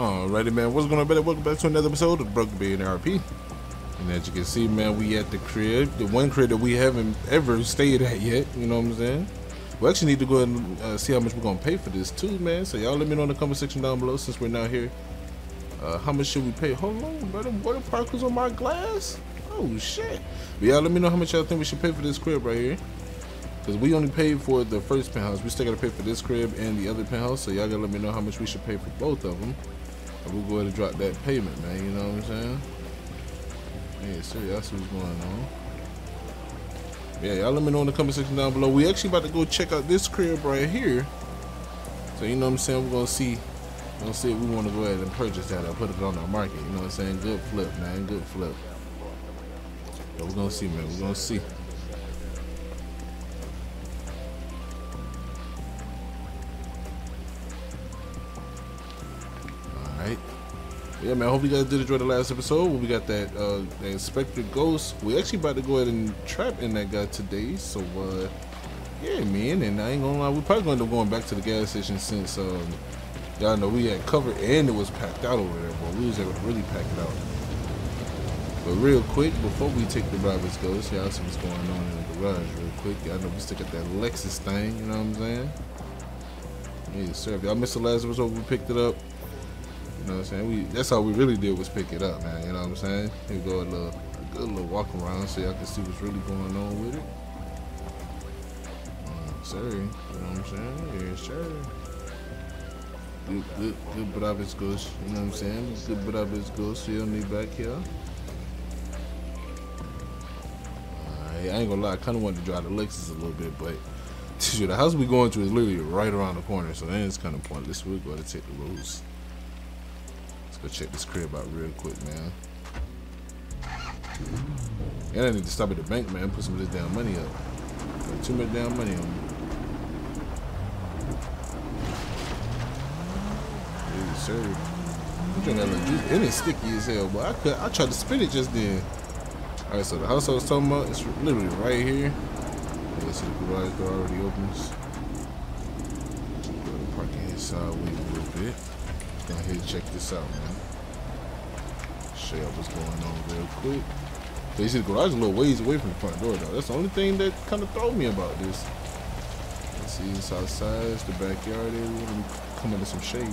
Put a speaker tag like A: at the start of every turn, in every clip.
A: Alrighty, man. What's going on, better? Welcome back to another episode of Broke to Billionaire RP. And as you can see, man, we at the crib, the one crib that we haven't ever stayed at yet. You know what I'm saying? We actually need to go ahead and uh, see how much we're gonna pay for this too, man. So y'all let me know in the comment section down below since we're now here. Uh, how much should we pay? Hold on, brother. Water particles on my glass? Oh shit! But y'all let me know how much y'all think we should pay for this crib right here. Cause we only paid for the first penthouse. We still gotta pay for this crib and the other penthouse. So y'all gotta let me know how much we should pay for both of them. And we'll go ahead and drop that payment, man. You know what I'm saying? Yeah, sir. Y'all see what's going on. Yeah, y'all let me know in the comment section down below. We actually about to go check out this crib right here. So you know what I'm saying? We're gonna see. We're gonna see if we want to go ahead and purchase that or put it on our market. You know what I'm saying? Good flip, man. Good flip. But we're gonna see, man. We're gonna see. Yeah, man. I hope you guys did enjoy the last episode. We got that uh, Inspector Ghost. We actually about to go ahead and trap in that guy today. So, uh, yeah, man. And I ain't gonna lie, we probably gonna end up going back to the gas station since um, y'all know we had covered and it was packed out over there. But we was able to really pack it out. But real quick, before we take the Brabus Ghost, y'all see what's going on in the garage real quick. Y'all know we still got that Lexus thing. You know what I'm saying? Yeah, sir. If y'all missed the last episode, we picked it up. You know what I'm saying? We that's all we really did was pick it up, man. You know what I'm saying? We go a little a good little walk around so y'all can see what's really going on with it. Uh, sir, you know what I'm saying? Yeah, sure. Good, good, good Brabus Ghost. You know what I'm saying? Good Brabus Ghost. See on me back here. Alright, I ain't gonna lie. I kind of wanted to drive the Lexus a little bit, but the house we going to is literally right around the corner, so then it's kind of pointless. We're going to take the roads go check this crib out real quick, man. And I need to stop at the bank, man. Put some of this damn money up. Got too much damn money on me. Yes, sir. I'm trying to look juice. It is sticky as hell, but I could. I tried to spin it just then. All right, so the house I was talking about is literally right here. Yeah, see the garage door already opens. Go to parking little bit. Ahead and check this out, man. Show y'all what's going on real quick. You see the garage a little ways away from the front door though. That's the only thing that kind of throw me about this. Let's see this outside, it's the backyard area. Me come into some shade.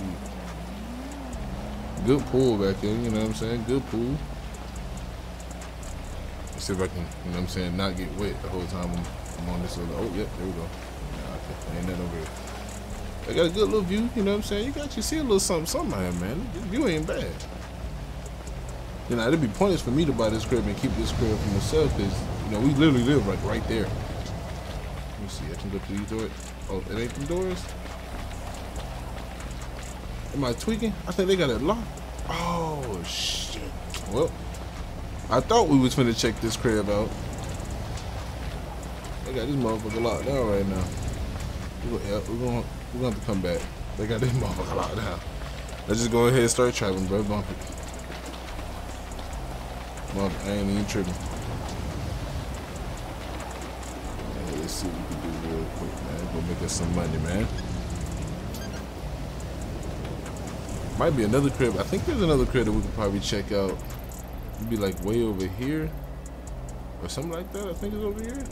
A: Good pool back here, you know what I'm saying? Good pool. Let's see if I can, you know what I'm saying, not get wet the whole time I'm, I'm on this little, oh, yep, there we go. Nah, okay, ain't that over here. I got a good little view, you know what I'm saying? You got you see a little something, something here, man. View ain't bad. You know, it'd be pointless for me to buy this crib and keep this crib for myself because, you know, we literally live like right there. Let me see, I can go through these doors. Oh, it ain't the doors? Am I tweaking? I think they got it locked. Oh, shit. Well, I thought we was finna check this crib out. They got this motherfucker locked down right now. We're gonna, yeah, we're gonna, we're gonna have to come back. They got this motherfucker locked down. Let's just go ahead and start traveling, bro. Bump it. Bump it. I ain't even tripping. Let's see what we can do real quick, man. Go make us some money, man. Might be another crib. I think there's another crib that we could probably check out. It'd be like way over here. Or something like that. I think it's over here.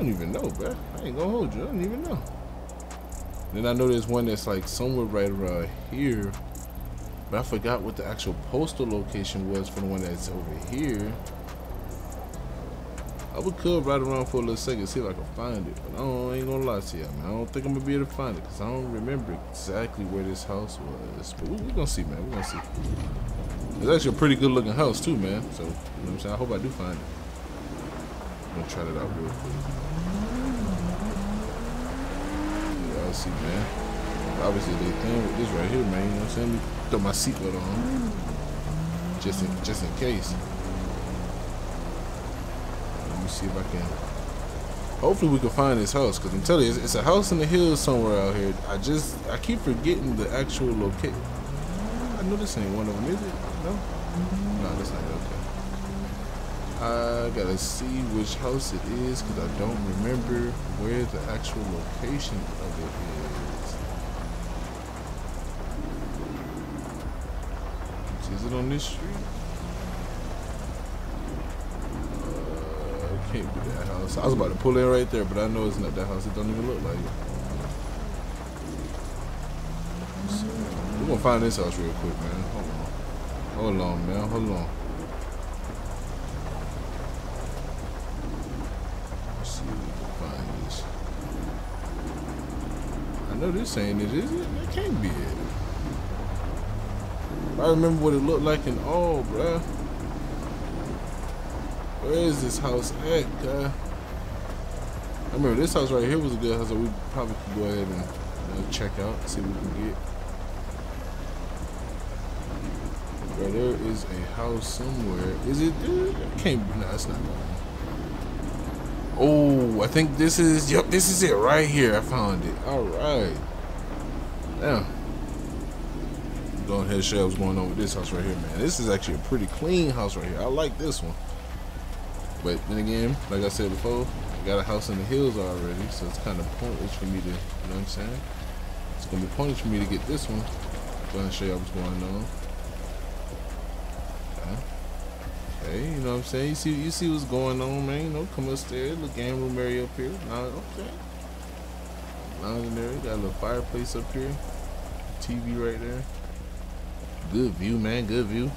A: Don't even know, bro. I ain't gonna hold you. I don't even know. Then I know there's one that's like somewhere right around here. But I forgot what the actual postal location was for the one that's over here. I would could ride around for a little second, see if I can find it. But I, don't, I ain't gonna lie to you, man. I don't think I'm gonna be able to find it because I don't remember exactly where this house was. But we're we gonna see, man. We're gonna see. It's actually a pretty good looking house too, man. So, you know what I'm saying? I hope I do find it. I'm gonna try that out real quick. Yeah, I'll see, man. Obviously, they thing with this right here, man. You know what I'm saying? Throw my seatbelt on, just in just in case. Let me see if I can. Hopefully, we can find this house because I'm telling you, it's, it's a house in the hills somewhere out here. I just I keep forgetting the actual location. I know this ain't one of them, is it? No, no, this ain't okay. I gotta see which house it is because I don't remember where the actual location of it is. Is it on this street? Uh, can't be that house. I was about to pull in right there, but I know it's not that house. It don't even look like it. So, we're gonna find this house real quick, man. Hold on. Hold on, man. Hold on. Know this ain't it, is it? Can't be it. I remember what it looked like in all, bruh. Where is this house at, guy? I remember this house right here was a good house we probably could go ahead and check out, see what we can get. Bro, there is a house somewhere. Is it? Dude, can't be. No, it's not. Oh, I think this is. Yep, this is it right here. I found it. All right. Damn go ahead and show what's going on with this house right here, man. This is actually a pretty clean house right here. I like this one. But then again, like I said before, I got a house in the hills already, so it's kind of pointless for me to, you know what I'm saying? It's gonna be pointless for me to get this one. Go ahead and show y'all what's going on. Okay, you know what I'm saying? You see, you see what's going on, man. You know, come upstairs, little game room area up here. Now, okay. Lounging area, got a little fireplace up here. TV right there. Good view, man. Good view.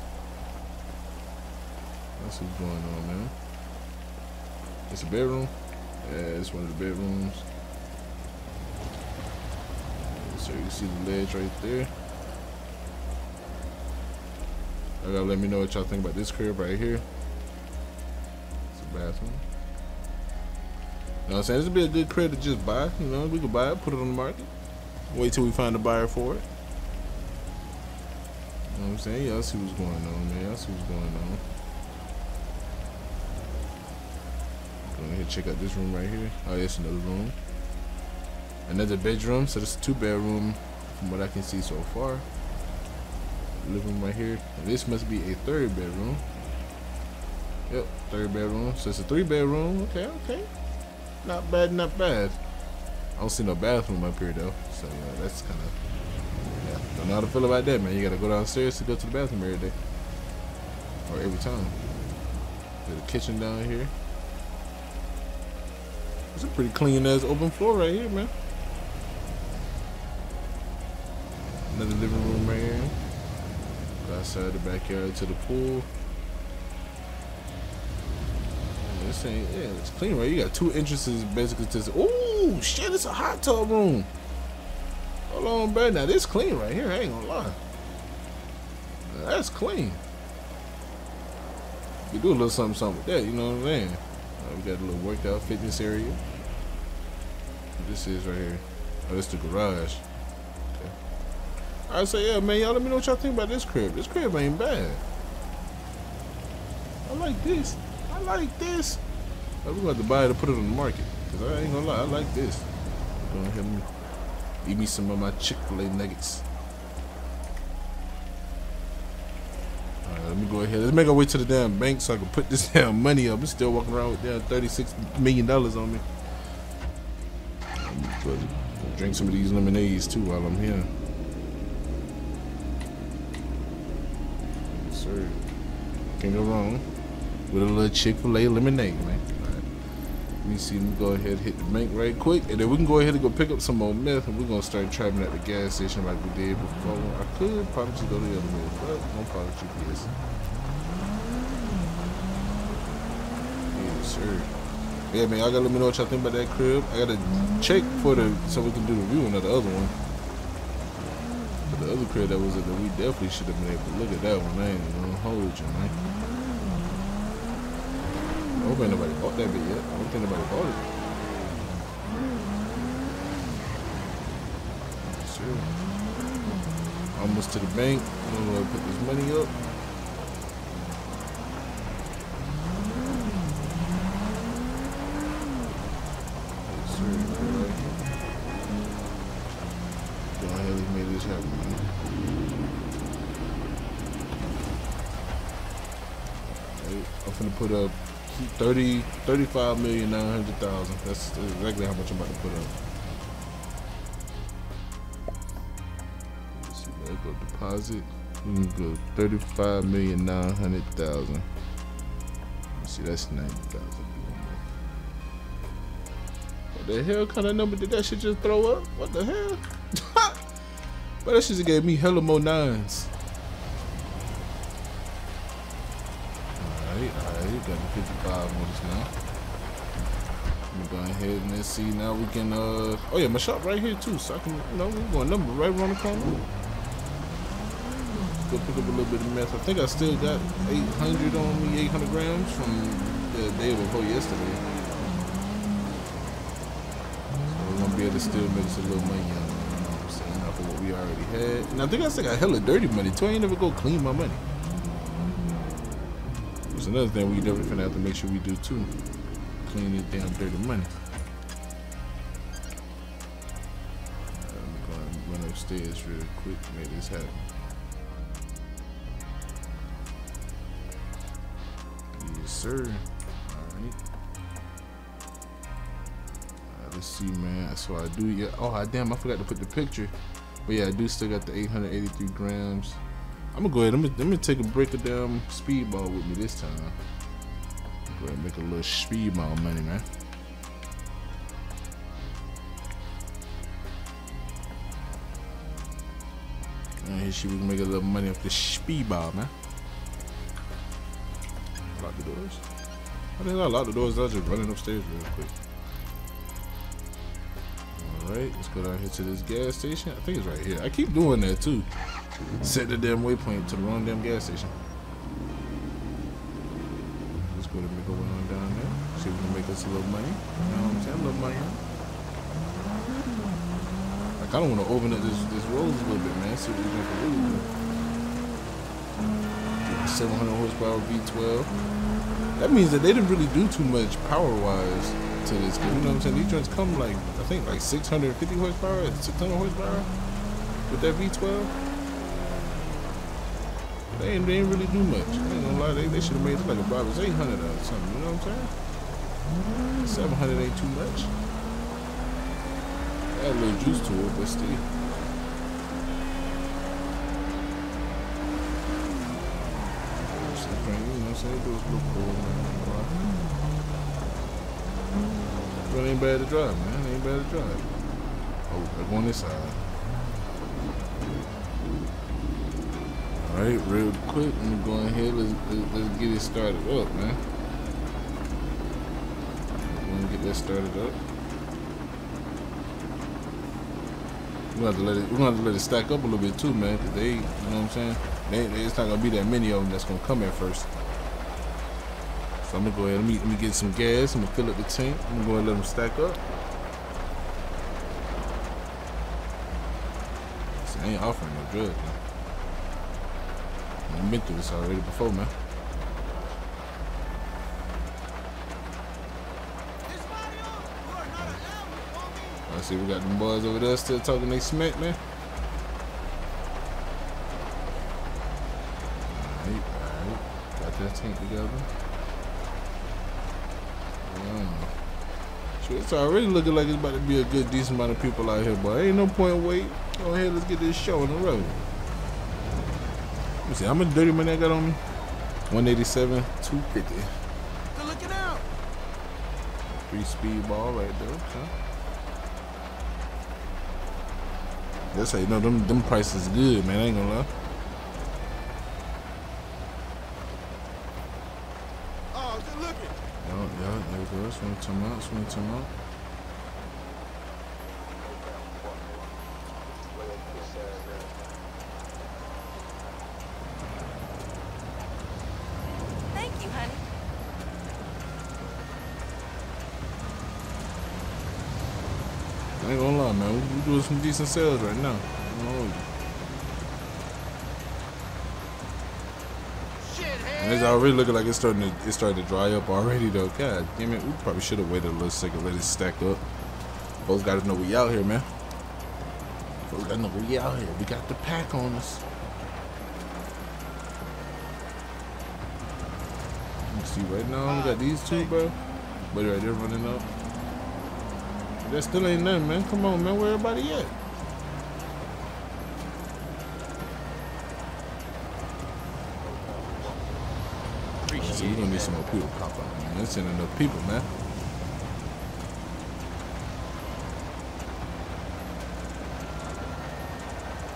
A: That's what's going on, man. It's a bedroom. Yeah, it's one of the bedrooms. So you see the ledge right there. Gotta let me know what y'all think about this crib right here. It's a bathroom. You know what I'm saying? This would be a good crib to just buy. You know, we could buy it, put it on the market. Wait till we find a buyer for it. You know what I'm saying? Y'all see what's going on, man. Y'all see what's going on. Go ahead check out this room right here. Oh, yes, another room. Another bedroom. So this is two bedroom from what I can see so far. Living room right here. This must be a third bedroom. Yep, third bedroom. So it's a three bedroom. Okay, okay. Not bad, not bad. I don't see no bathroom up here though. So yeah, that's kind of Yeah, don't know how to feel about that, man. You gotta go downstairs to go to the bathroom every day. Or every time. There's a kitchen down here. It's a pretty clean ass open floor right here, man. Another living room outside the backyard to the pool. This ain't, yeah, it's clean, right? You got two entrances basically to, oh shit, it's a hot tub room. Hold on, bro. Now this clean right here. I ain't gonna lie. Now, that's clean. You do a little something, something with that. You know what I'm saying? Uh, we got a little workout fitness area. This is right here. Oh, this the garage. I say, yeah, man. Y'all let me know what y'all think about this crib. This crib ain't bad. I like this. I like this. We're to have to buy it to put it on the market. Because I ain't gonna lie, I like this. Go ahead and Eat me some of my Chick-fil-A nuggets. Alright, let me go ahead. Let's make our way to the damn bank so I can put this damn money up. I'm still walking around with damn $36 million on me. But drink some of these lemonades too while I'm here. Can't go wrong with a little Chick-fil-A lemonade, man. Let me see, me go ahead hit the bank right quick, and then we can go ahead and go pick up some more meth, and we're gonna start traveling at the gas station like we did before. I could probably just go the other way, but no problem GPS. Yes, sir. Yeah, man, y'all gotta let me know what y'all think about that crib. I gotta check for the so we can do the viewing of the other one. The other crib that was it that we definitely should have been able to look at that one. I ain't gonna hold you, man. I hope ain't nobody bought that bit yet. I don't think nobody bought it. Sure. Almost to the bank. I'm gonna put this money up. Go ahead and make this happen. Gonna put up 30, 35 million nine hundred thousand. That's exactly how much I'm about to put up. Let's see, let go deposit. You can go thirty-five million nine hundred thousand. See, that's ninety thousand. What the hell kind of number did that shit just throw up? What the hell? but that shit gave me hella more nines. Got the 55 on this now. Let me go ahead and let's see now we can uh oh yeah my shop right here too so I can you know we're going number right around the corner. Go pick up a little bit of meth. I think I still got 800 on me, 800 grams from the day before yesterday. So we're gonna be able to still make a little money on it, you know what I'm saying, off of what we already had. And I think I still got hella dirty money too. I ain't never go clean my money. Another thing we definitely have to make sure we do too. Clean this damn dirty money. I'm gonna run upstairs real quick, make this happen. Yes, sir. Alright. Uh, let's see, man. So I do, yeah. Oh, damn, I forgot to put the picture. But yeah, I do still got the 883 grams. I'm gonna go ahead. I'm gonna, I'm gonna take a break of damn speedball with me this time. Go ahead and make a little speedball money, man. And here she can make a little money off the speedball, man. Lock the doors. I didn't lock the doors. I was just running upstairs real quick. Alright, let's go down here to this gas station. I think it's right here. I keep doing that too. Set the damn waypoint to the wrong damn gas station. Let's go to make way on down there. See if we can make us a little money. You know what I'm saying? A little money. I kinda wanna open up this this road a little bit, man. See what we can do. 700 horsepower V12. That means that they didn't really do too much power wise to this. You know what I'm saying? These joints come like, I think like 650 horsepower, 600 horsepower with that V12. They ain't, they really do much. I ain't gonna lie, they, they should have made it like a Brabus 800 or something, you know what I'm saying? 700 ain't too much. Add a little juice to it, but still. But ain't bad to drive, man. Ain't bad to drive. Oh, I go on this side. Alright, real quick, let me go ahead. Let's, let's, let's get it started up, man. We're gonna get that started up. We're gonna to let it. We're gonna have to let it stack up a little bit too, man. Cause they, you know what I'm saying. They, it's not gonna be that many of them that's gonna come at first. So I'm gonna go ahead. Let me let me get some gas. I'm gonna fill up the tank. I'm gonna go and let them stack up. See, I ain't offering no drugs, man. I've been through this already before, man. I see we got them boys over there still talking they smack, man. Alright. Got that tank together. It's already looking like it's about to be a good, decent amount of people out here, but ain't no point wait. Go ahead, let's get this show on the road. Let me see, how much dirty money I got on me? 187, 250.
B: Good looking out.
A: Free speed ball right there. Okay. That's how you know them them prices good, man. I ain't gonna lie.
B: Oh, good looking.
A: Yeah, yeah, there we go. Swing time out, swing time out.
C: Thank you, honey.
A: I ain't gonna lie, man. We, we doing some decent sales right now. I ain't gonna hold you.
B: Shithead.
A: And it's already looking like it's starting to it's starting to dry up already though. God damn it, we probably should have waited a little second, let it stack up. Folks gotta know we out here, man. Folks gotta know we out here. We got the pack on us. Let me see right now, we got these two, bro. But right there running up. That still ain't nothing, man. Come on, man. Where everybody at? Appreciate yeah, you gonna need some more people to pop out, man. That's ain't enough people, man.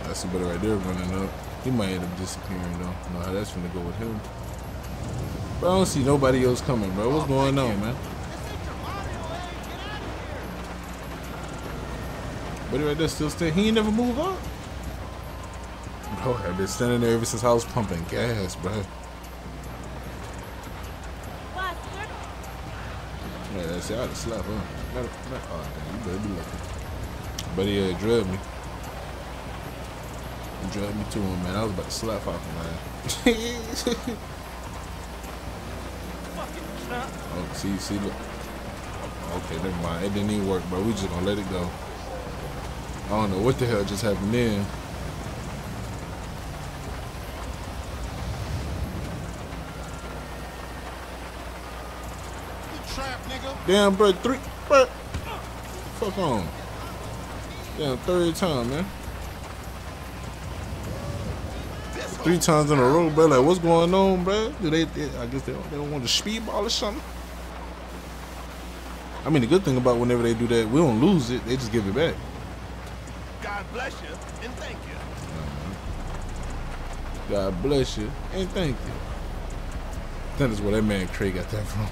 A: That's somebody right there running up. He might end up disappearing though. I know how that's gonna go with him. But I don't see nobody else coming, bro. What's going on, man? Buddy right there still standing. He ain't never move up. Bro, I've been standing there ever since I was pumping gas, bro. Yeah, that's it. I'd have slapped him. Oh, damn, you better be lucky. But yeah, uh, it drugged me. It drugged me to him, man. I was about to slap off him, man. oh, see, see, look. Okay, never mind. It didn't even work, bro. We just gonna let it go. I don't know what the hell just happened then. Damn, bro, three, bro. Fuck on. Damn, third time, man. Three times in a row, bro. Like, what's going on, bro? Do they? they I guess they don't, they don't want to speedball or something. I mean, the good thing about whenever they do that, we don't lose it. They just give it back.
B: God bless you and thank you.
A: God bless you and thank you. That is where that man Craig got that from.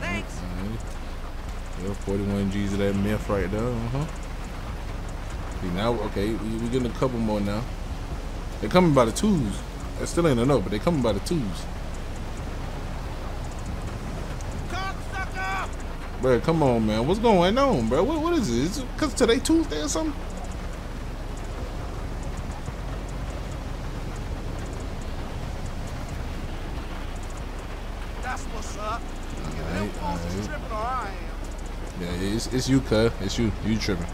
C: Thanks.
A: Alright. Yeah, 41 G's of that meth right there. Uh huh. See, now, okay, we, we getting a couple more now. They're coming by the twos. That still ain't enough, but they're coming by the twos. Bro, come on, man. What's going on, bro? What, what is it? Is it because today Tuesday or something?
B: That's what's up. Either them All right,
A: right.
B: tripping am.
A: Yeah, it's, it's you, cuz. It's you. You tripping.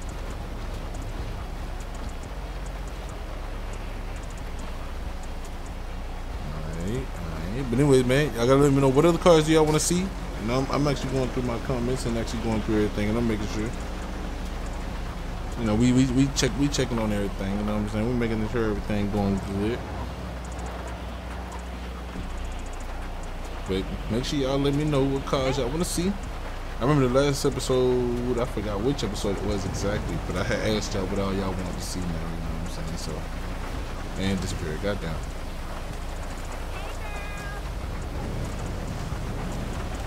A: Alright, alright. But anyway, man, y'all gotta let me know what other cars do y'all want to see. Know, I'm, I'm actually going through my comments and actually going through everything, and I'm making sure. You know, we we, we check we checking on everything. You know what I'm saying? We're making sure everything going good. But make sure y'all let me know what cars y'all want to see. I remember the last episode, I forgot which episode it was exactly, but I had asked y'all what all y'all wanted to see now, you know what I'm saying? So, and disappeared, goddamn.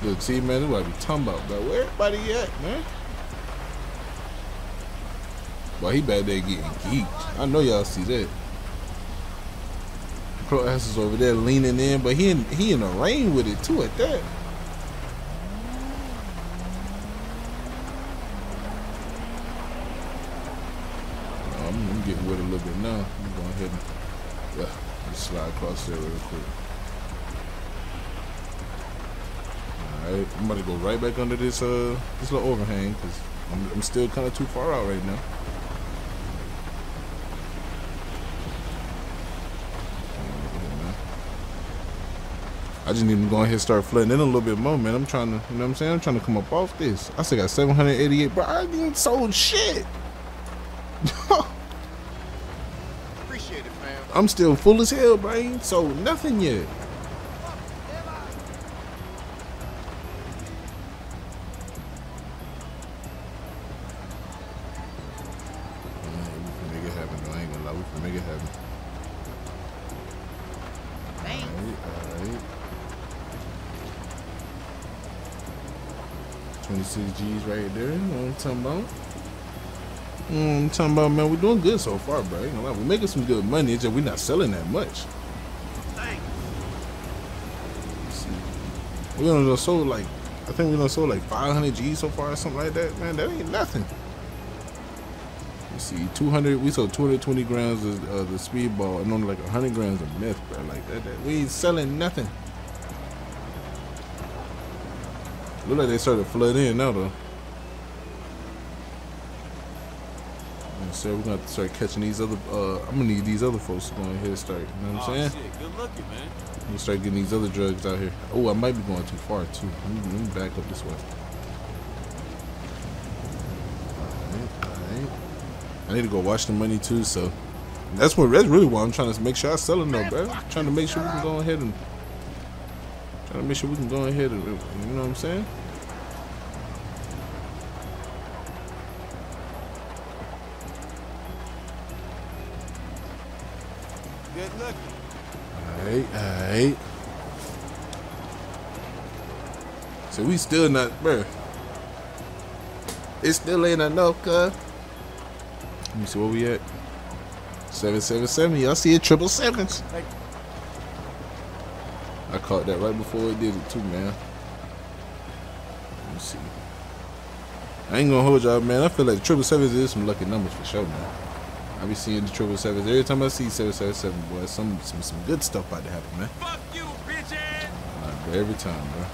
A: Look, see, man, what I be talking about, bro. Where everybody at, man? Boy, he back there getting geeked. I know y'all see that. Pro ass is over there leaning in, but he in, he in the rain with it, too, at that. Oh, I'm, I'm getting it a little bit now. I'm going ahead and yeah, just slide across there real quick. Alright, I'm about to go right back under this uh this little overhang because I'm, I'm still kind of too far out right now. I just need to go ahead and start flooding in a little bit more, man. I'm trying to, you know what I'm saying? I'm trying to come up off this. I still got 788, bro. I ain't sold shit.
B: Appreciate it, fam.
A: I'm still full as hell, bro. I ain't sold nothing yet. 26 G's right there. You know what I'm talking about? You know I'm talking about, man. We're doing good so far, bro. Ain't gonna. We're making some good money. It's just we're not selling that much. We done sold like, I think we done sold like 500 G's so far or something like that. Man, that ain't nothing. You see, 200, we sold 220 grams of uh, the speedball and only like 100 grams of meth, bro. Like that, that. We ain't selling nothing. Look like they started to flood in now, though. And so we're gonna have to start catching these other. Uh, I'm gonna need these other folks to go ahead and start. You know what I'm saying?
B: shit. Good looking, man.
A: Me start getting these other drugs out here. Oh, I might be going too far too. Let me, let me back up this way. Alright, alright. I need to go watch the money too, so That's what. That's really why I'm trying to make sure I sell it though, bro. Trying to make sure we can go ahead and to make sure we can go ahead and you know what I'm saying.
B: Good looking.
A: Alright, alright. So we still not, bruh. It still ain't enough, cuz. Let me see where we at. 777. Y'all see it? Triple sevens. Caught that right before it did it, too, man. Let me see. I ain't gonna hold y'all, man. I feel like the triple sevens is some lucky numbers for sure, man. I be seeing the triple sevens every time I see seven seven seven, boy. Some some some good stuff about to happen, man.
B: Fuck you, bitch ass.
A: Like, bro, every time, bro.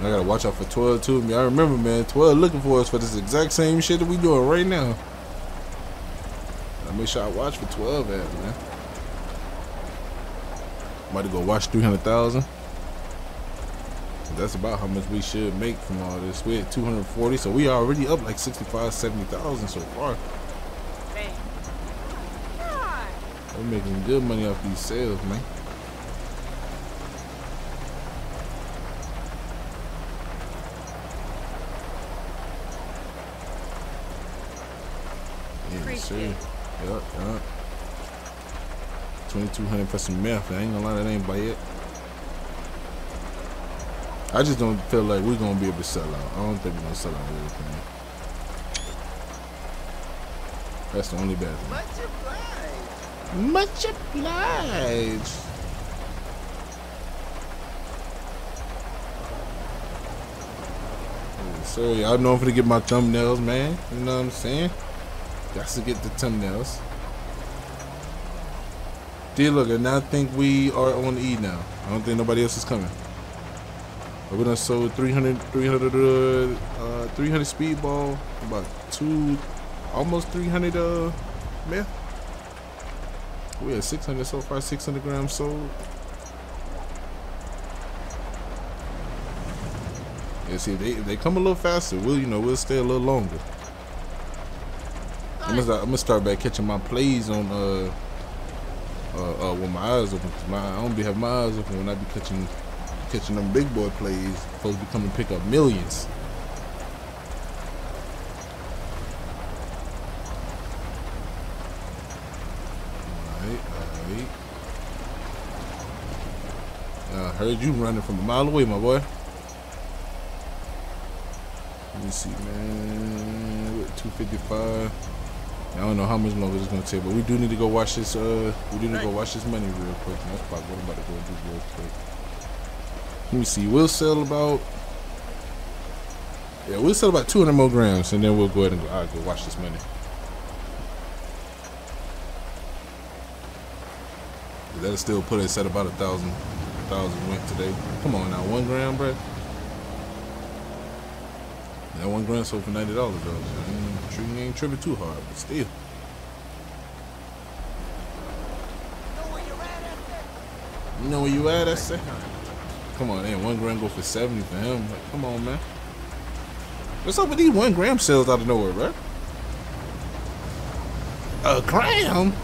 A: I gotta watch out for 12 too. Me, I remember, man, 12 looking for us for this exact same shit that we doing right now. I make sure I watch for 12 ass, man. I'm about to go watch 300,000. That's about how much we should make from all this. We're at 240, so we already up like 65, 70,000 so far. We're making good money off these sales, man. Yeah,
C: Appreciate
A: sir.
C: it.
A: Yup, yup. 2200 for some meth. I ain't gonna lie, that ain't by it. I just don't feel like we're gonna be able to sell out. I don't think we're gonna sell out everything. That's the only bad thing.
B: Much obliged.
A: Much obliged. Sir, y'all know I'm gonna get my thumbnails, man. You know what I'm saying? Got to get the thumbnails. Look, and I think we are on E now. I don't think nobody else is coming. But we done sold 300, 300, uh, uh, 300 speedball, about two, almost 300 uh, meth. We had 600 so far, 600 grams sold. Yeah, see, they they come a little faster. We'll, you know, we'll stay a little longer. I'm gonna, start, I'm gonna start back catching my plays on uh, uh, uh with my eyes open. My, I don't be having my eyes open when I be catching catching them big boy plays. Folks be coming pick up millions. Heard you running from a mile away, my boy. Let me see, man. 255. I don't know how much longer it's gonna take, but we do need to go watch this. Uh, we do need to go watch this money real quick. That's probably what I'm about to go do real quick. Let me see. We'll sell about. Yeah, we'll sell about 200 more grams, and then we'll go ahead and go. All right, go watch this money. That'll still put us at about a thousand, a thousand went today. Come on now, one gram, bruh. That one gram sold for ninety dollars though. I ain't, tripping too hard, but still. You know where you at? I say. Come on, man. One gram go for seventy for him. Like, come on, man. What's up with these one gram sales out of nowhere, bro? A gram?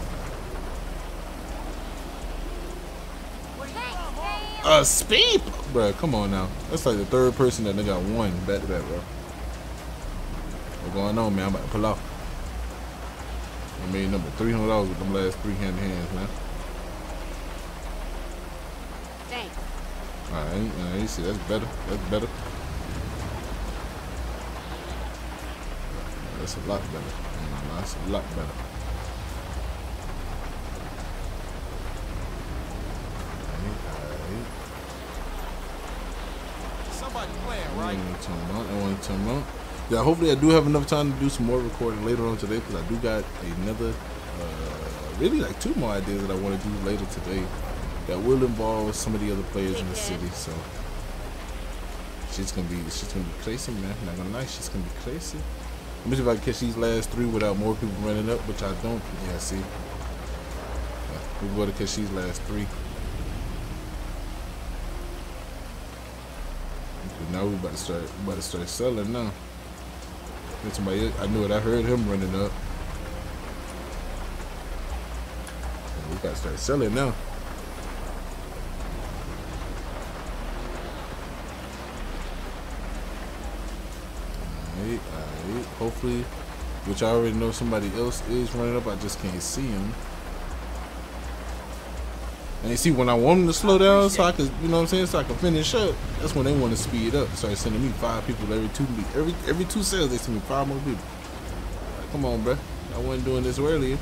A: A speed? Bro, come on now. That's like the third person that they got one back to back, bro. What's going on, man? I'm about to pull off. I made number three hundred dollars with them last three hand hands, man.
C: Thanks.
A: Alright, alright, you see that's better. That's better. That's a lot better. That's a lot better. Alright, alright.
B: Somebody playing,
A: That
B: right?
A: wasn't too long. That wasn't too long. Yeah, hopefully I do have enough time to do some more recording later on today because I do got another, uh, really like two more ideas that I want to do later today that will involve some of the other players in the city. So she's gonna be she's gonna be crazy, man. Not gonna lie, she's gonna be crazy. Let me see if I can catch these last three without more people running up, which I don't. Yeah, see. Yeah, we go to catch these last three. Now we about to start we about to start selling now. There's somebody. I knew it. I heard him running up. We gotta start selling now. Alright, alright. Hopefully, which I already know somebody else is running up. I just can't see him. And you see, when I want them to slow down, so I could, you know what I'm saying, so I can finish up. That's when they want to speed up. So they're sending me five people every two, every every two sales. They send me five more people. Come on, bro. I wasn't doing this earlier.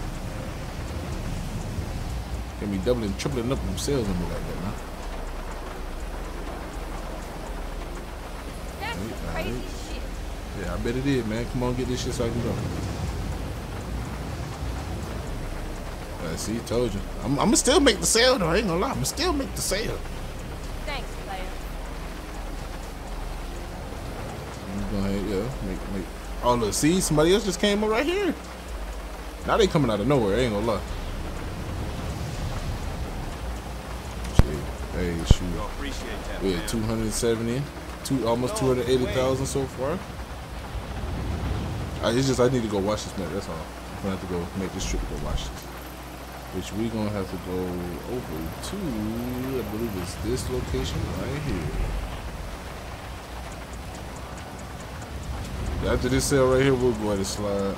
A: Can be doubling, tripling up them sales on me like that, man.
C: That's
A: Alright,
C: some crazy
A: alright.
C: shit.
A: Yeah, I bet it is, man. Come on, get this shit so I can go. I see, told you. I'm, I'm gonna still make the sale though. I ain't gonna lie. I'm gonna still make the sale.
C: Thanks, player.
A: I'm go ahead, yeah, make, make. Oh, look, see, somebody else just came up right here. Now they coming out of nowhere. I ain't gonna lie. Shit. Hey, shoot.
B: That,
A: We're
B: man.
A: at 270, two almost 280,000 so far. I, it's just I need to go watch this match. That's all. I'm gonna have to go make this trip to go watch this. Which we're gonna have to go over to. I believe it's this location right here. After this cell right here, we'll go ahead and slide.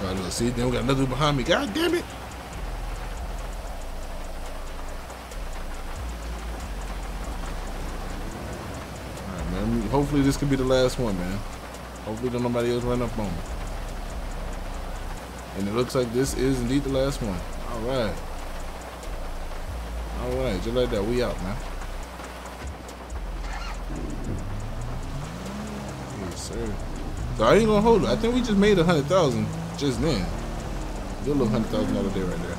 A: All right, look, see, then we got another behind me. God damn it! Alright, man. Hopefully this could be the last one, man. Hopefully don't nobody else run up on me. And it looks like this is indeed the last one. Alright. Alright, just like that. We out, man. Yes, sir. So I ain't gonna hold it. I think we just made a hundred thousand just then. Good little hundred thousand dollar day right there.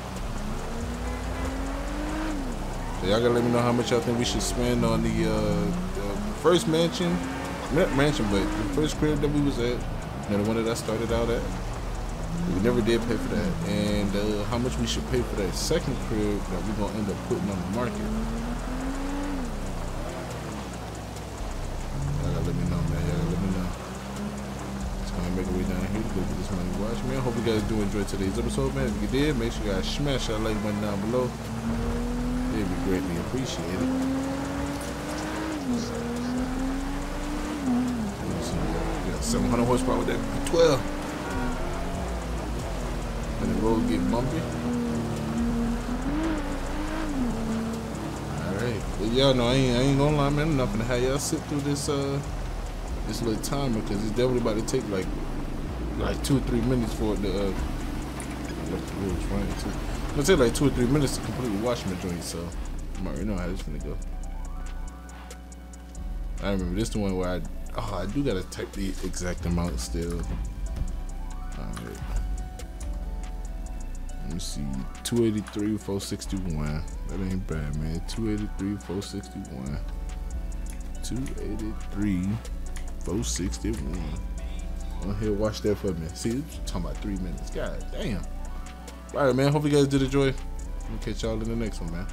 A: So y'all gotta let me know how much y'all think we should spend on the, uh, the first mansion, not mansion, but the first crib that we was at, know, the one that I started out at. We never did pay for that, and uh, how much we should pay for that second crib that we're gonna end up putting on the market. Y'all gotta let me know, man. Y'all gotta let me know. Just gonna make our way down here to go get this money watch, man. Hope you guys do enjoy today's episode, man. If you did, make sure you guys smash that like button down below. It'd be greatly appreciated. We got 700 horsepower with that 12. The road get bumpy. Alright. But y'all know I ain't, I ain't gonna lie, man. I'm not gonna have y'all sit through this uh this little timer because it's definitely about to take like like two or three minutes for it to uh what the. It'll take like two or three minutes to completely wash my joint, so I already know how this is gonna go. I remember this the one where I oh I do gotta type the exact amount still. Me see. 283, 461. That ain't bad, man. 283, 461. 283, 461. On here, watch that for me. See, it's talking about three minutes. God damn. All right, man. Hope you guys did enjoy. We'll catch y'all in the next one, man.